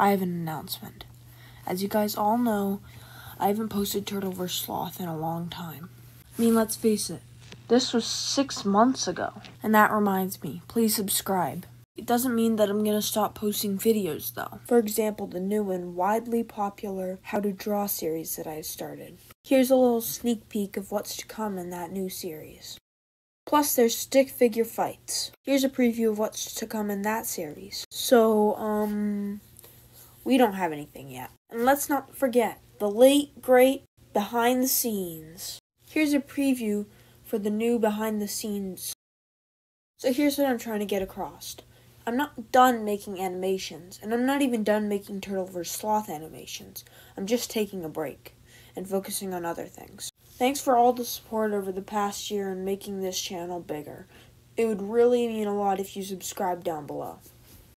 I have an announcement. As you guys all know, I haven't posted Turtle vs. Sloth in a long time. I mean, let's face it, this was six months ago. And that reminds me, please subscribe. It doesn't mean that I'm gonna stop posting videos though. For example, the new and widely popular How to Draw series that I started. Here's a little sneak peek of what's to come in that new series. Plus, there's stick figure fights. Here's a preview of what's to come in that series. So, um, we don't have anything yet. And let's not forget the late, great behind the scenes. Here's a preview for the new behind the scenes. So, here's what I'm trying to get across. I'm not done making animations, and I'm not even done making Turtle vs. Sloth animations. I'm just taking a break and focusing on other things. Thanks for all the support over the past year and making this channel bigger. It would really mean a lot if you subscribe down below.